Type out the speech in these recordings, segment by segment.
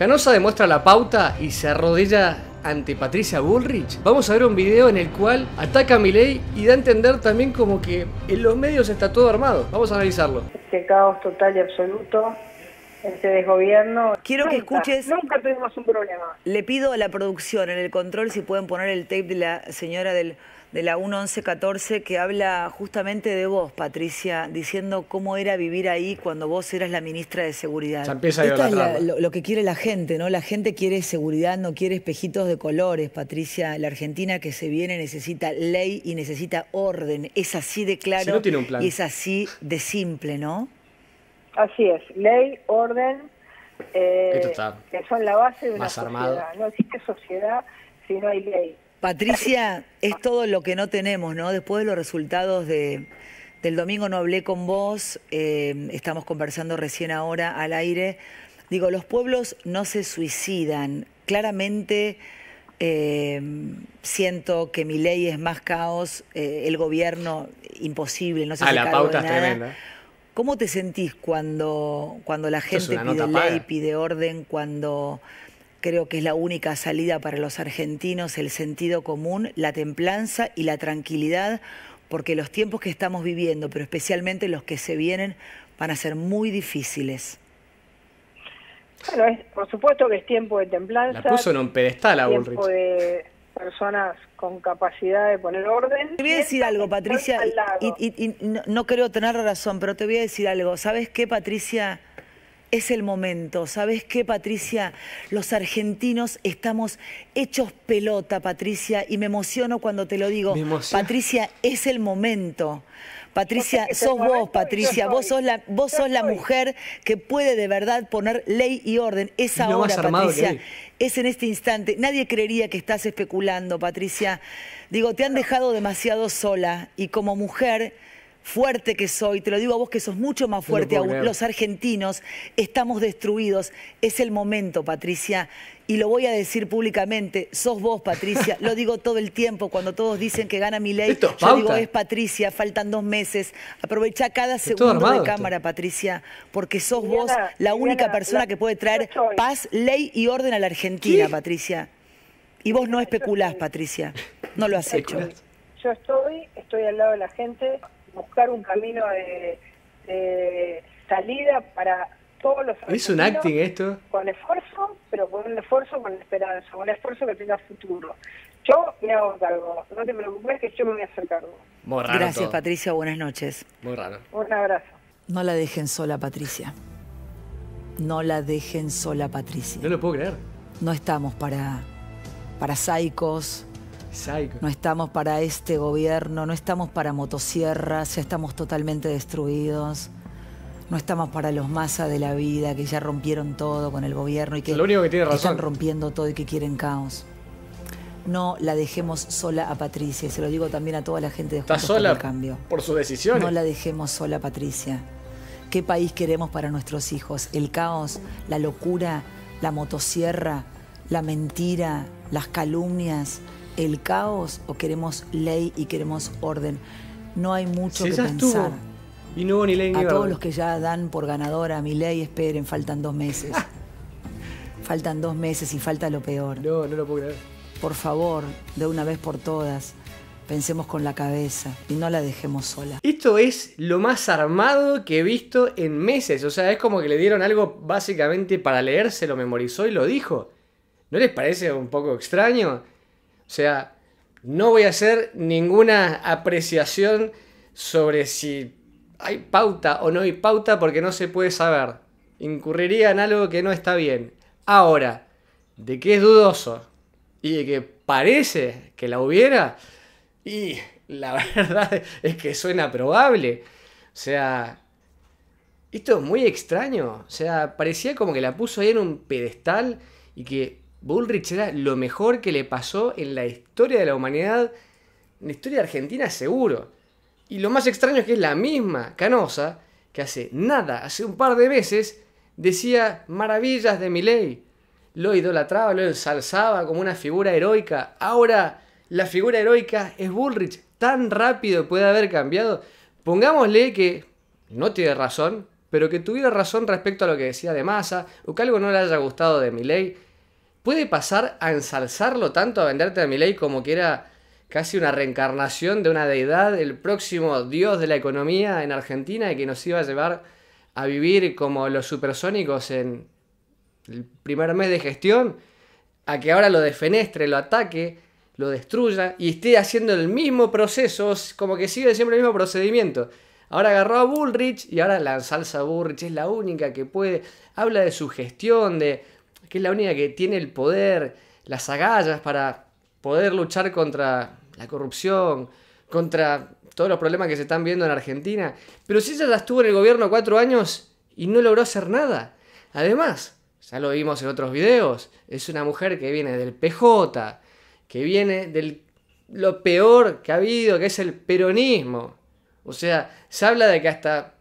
Canosa demuestra la pauta y se arrodilla ante Patricia Bullrich. Vamos a ver un video en el cual ataca a Milei y da a entender también como que en los medios está todo armado. Vamos a analizarlo. Este caos total y absoluto, este desgobierno. Quiero que escuches- Nunca tuvimos un problema. Le pido a la producción en el control si pueden poner el tape de la señora del, de la 11114 que habla justamente de vos, Patricia, diciendo cómo era vivir ahí cuando vos eras la ministra de Seguridad. Ya empieza a Esta es la- lo, lo que quiere la gente, ¿no? La gente quiere seguridad, no quiere espejitos de colores, Patricia. La Argentina que se viene necesita ley y necesita orden. Es así de claro Si no tiene un plan. y es así de simple, ¿no? Así es, ley, orden, eh, que son la base de una más sociedad. armado. No existe sociedad si no hay ley. Patricia, es todo lo que no tenemos, ¿no? Después de los resultados de, del domingo no hablé con vos, eh, estamos conversando recién ahora al aire. Digo, los pueblos no se suicidan. Claramente eh, siento que mi ley es más caos, eh, el gobierno imposible, no se Ah, hace la cargo pauta de es nada. tremenda. ¿Cómo te sentís cuando, cuando la gente pide ley, paga. pide orden, cuando creo que es la única salida para los argentinos, el sentido común, la templanza y la tranquilidad, porque los tiempos que estamos viviendo, pero especialmente los que se vienen, van a ser muy difíciles. Bueno, es, por supuesto que es tiempo de templanza. La puso en un pedestal a tiempo Bullrich. de personas con capacidad de poner orden. Te voy a decir algo, Patricia, y, y- y no, no creo tener razón, pero te voy a decir algo. ¿Sabes qué, Patricia? Es el momento. ¿Sabes qué, Patricia? Los argentinos estamos hechos pelota, Patricia, y me emociono cuando te lo digo. Patricia, es el momento. Patricia, sé sos vos, y Patricia, vos sos la, vos sos la mujer que puede de verdad poner ley y orden. Es más ahora, Patricia es en este instante. Nadie creería que estás especulando, Patricia. Digo, te han dejado demasiado sola y como mujer fuerte que soy, te lo digo a vos que sos mucho más lo fuerte aún. creer. Los argentinos estamos destruidos. Es el momento, Patricia. Y lo voy a decir públicamente, sos vos, Patricia. Lo digo todo el tiempo cuando todos dicen que gana mi ley. Esto es Yo digo, es Patricia, faltan dos meses. Aprovecha cada segundo armado de esto. cámara, Patricia, porque sos vos la única persona la- que puede traer paz, ley y orden a la Argentina, ¿Qué? Patricia. Y vos no especulás, Patricia. No lo has hecho. Yo estoy, estoy al lado de la gente, buscar un camino de, de salida para todos los Es un acting esto. Con esfuerzo, pero con un esfuerzo con esperanza, con un esfuerzo que tenga futuro. Yo me hago cargo, no te preocupes que yo me voy a hacer cargo. Muy raro Gracias, todo. Patricia. Buenas noches. Muy raro. Un abrazo. No la dejen sola, Patricia. No la dejen sola, Patricia. No lo puedo creer. No estamos para, para saicos, Psycho. No estamos para este gobierno, no estamos para motosierras, ya estamos totalmente destruidos. No estamos para los masa de la vida que ya rompieron todo con el gobierno y que, Lo único que tiene están razón. rompiendo todo y que quieren caos. No la dejemos sola a Patricia, y se lo digo también a toda la gente de Está Juntos por sola el Cambio. por sus decisiones. No la dejemos sola, Patricia. ¿Qué país queremos para nuestros hijos? ¿El caos, la locura, la motosierra, la mentira, las calumnias, el caos o queremos ley y queremos orden? No hay mucho que pensar. estuvo. Y no hubo ni ley ni A todos los que ya dan por ganadora a mi ley, esperen, faltan dos meses. faltan dos meses y falta lo peor. No, no lo puedo creer. Por favor, de una vez por todas, pensemos con la cabeza y no la dejemos sola. Esto es lo más armado que he visto en meses. O sea, es como que le dieron algo básicamente para leer, se lo memorizó y lo dijo. ¿No les parece un poco extraño? O sea, no voy a hacer ninguna apreciación sobre si hay pauta o no hay pauta porque no se puede saber. Incurriría en algo que no está bien. Ahora, de que es dudoso y de que parece que la hubiera, y la verdad es que suena probable. O sea, esto es muy extraño. O sea, parecía como que la puso ahí en un pedestal y que Bullrich era lo mejor que le pasó en la historia de la humanidad, en la historia de Argentina seguro. Y lo más extraño es que es la misma Canosa que hace nada, hace un par de meses, decía maravillas de Milei. Lo idolatraba, lo ensalzaba como una figura heroica. Ahora la figura heroica es Bullrich. Tan rápido puede haber cambiado. Pongámosle que no tiene razón, pero que tuviera razón respecto a lo que decía de Massa, o que algo no le haya gustado de Milei, puede pasar a ensalzarlo tanto, a venderte a Milei como que era casi una reencarnación de una deidad, el próximo dios de la economía en Argentina y que nos iba a llevar a vivir como los supersónicos en el primer mes de gestión, a que ahora lo defenestre, lo ataque, lo destruya y esté haciendo el mismo proceso, como que sigue siempre el mismo procedimiento. Ahora agarró a Bullrich y ahora la salsa Bullrich es la única que puede. Habla de su gestión, de que es la única que tiene el poder, las agallas para poder luchar contra la corrupción, contra todos los problemas que se están viendo en Argentina. Pero si ella ya estuvo en el gobierno cuatro años y no logró hacer nada. Además, ya lo vimos en otros videos, es una mujer que viene del PJ, que viene de lo peor que ha habido, que es el peronismo. O sea, se habla de que hasta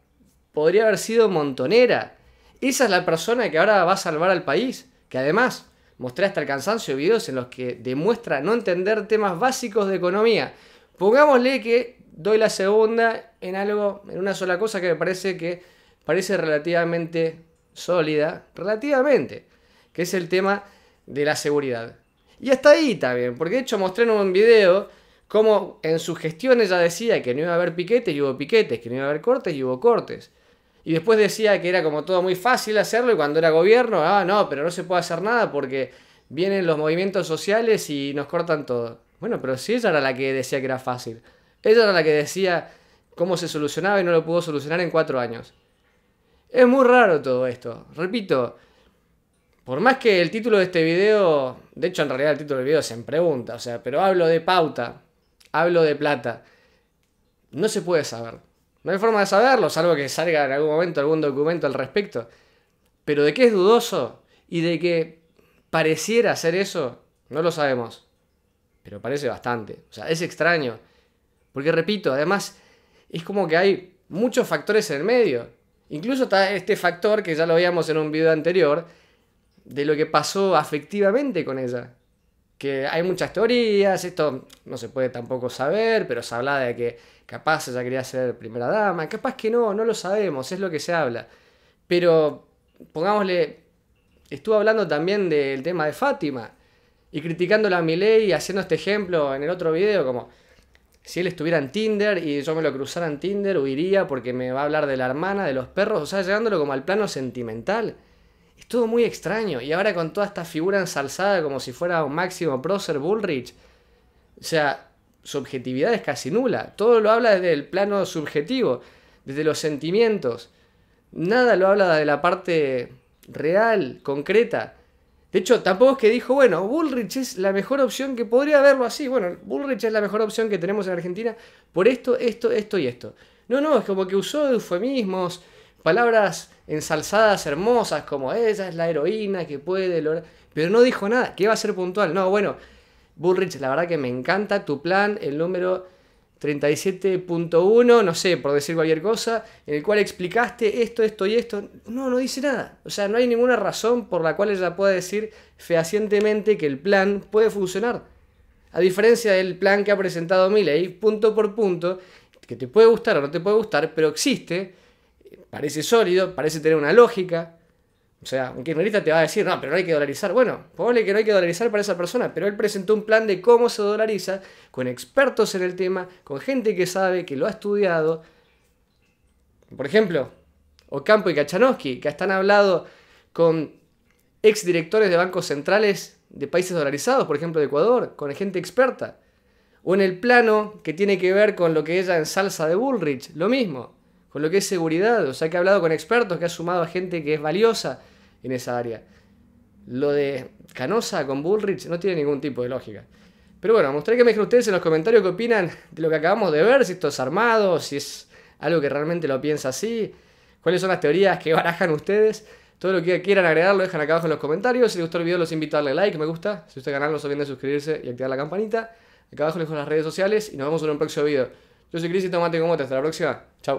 podría haber sido montonera. Esa es la persona que ahora va a salvar al país. Que además mostré hasta el cansancio videos en los que demuestra no entender temas básicos de economía. Pongámosle que doy la segunda en algo, en una sola cosa que me parece que parece relativamente sólida, relativamente, que es el tema de la seguridad. Y hasta ahí también, porque de hecho mostré en un video como en su gestión ella decía que no iba a haber piquetes y hubo piquetes, que no iba a haber cortes y hubo cortes. Y después decía que era como todo muy fácil hacerlo y cuando era gobierno, ah, no, pero no se puede hacer nada porque vienen los movimientos sociales y nos cortan todo. Bueno, pero si ella era la que decía que era fácil. Ella era la que decía cómo se solucionaba y no lo pudo solucionar en cuatro años. Es muy raro todo esto. Repito, por más que el título de este video, de hecho en realidad el título del video se en pregunta, o sea, pero hablo de pauta, hablo de plata. No se puede saber. No hay forma de saberlo, salvo que salga en algún momento algún documento al respecto. Pero de qué es dudoso y de que pareciera ser eso, no lo sabemos. Pero parece bastante. O sea, es extraño. Porque repito, además, es como que hay muchos factores en el medio. Incluso está este factor que ya lo veíamos en un video anterior, de lo que pasó afectivamente con ella que hay muchas teorías, esto no se puede tampoco saber, pero se habla de que capaz ella quería ser primera dama, capaz que no, no lo sabemos, es lo que se habla. Pero pongámosle, estuvo hablando también del tema de Fátima y criticándola a Milei y haciendo este ejemplo en el otro video como si él estuviera en Tinder y yo me lo cruzara en Tinder huiría porque me va a hablar de la hermana, de los perros, o sea, llegándolo como al plano sentimental. Es todo muy extraño. Y ahora con toda esta figura ensalzada como si fuera un máximo prócer Bullrich. O sea, su objetividad es casi nula. Todo lo habla desde el plano subjetivo, desde los sentimientos. Nada lo habla de la parte real, concreta. De hecho, tampoco es que dijo, bueno, Bullrich es la mejor opción que podría verlo así. Bueno, Bullrich es la mejor opción que tenemos en Argentina por esto, esto, esto y esto. No, no, es como que usó eufemismos, palabras ensalzadas hermosas como ella es la heroína que puede lograr, pero no dijo nada, que iba a ser puntual. No, bueno, Bullrich, la verdad que me encanta tu plan, el número 37.1, no sé, por decir cualquier cosa, en el cual explicaste esto, esto y esto. No, no dice nada. O sea, no hay ninguna razón por la cual ella pueda decir fehacientemente que el plan puede funcionar. A diferencia del plan que ha presentado Milley, punto por punto, que te puede gustar o no te puede gustar, pero existe, parece sólido, parece tener una lógica. O sea, un kirchnerista te va a decir, no, pero no hay que dolarizar. Bueno, ponle que no hay que dolarizar para esa persona, pero él presentó un plan de cómo se dolariza, con expertos en el tema, con gente que sabe, que lo ha estudiado. Por ejemplo, Ocampo y Kachanowski, que están hablado con ex directores de bancos centrales de países dolarizados, por ejemplo de Ecuador, con gente experta. O en el plano que tiene que ver con lo que ella en salsa de Bullrich, lo mismo con lo que es seguridad. O sea, que ha hablado con expertos, que ha sumado a gente que es valiosa en esa área. Lo de Canosa con Bullrich no tiene ningún tipo de lógica. Pero bueno, me gustaría que me dejen ustedes en los comentarios qué opinan de lo que acabamos de ver, si esto es armado, si es algo que realmente lo piensa así, cuáles son las teorías que barajan ustedes. Todo lo que quieran agregar lo dejan acá abajo en los comentarios. Si les gustó el video los invito a darle like, me gusta. Si usted canal no se olviden de suscribirse y activar la campanita. Acá abajo les dejo las redes sociales y nos vemos en un próximo video. Yo soy Cris y Tomate como Hasta la próxima. Chao.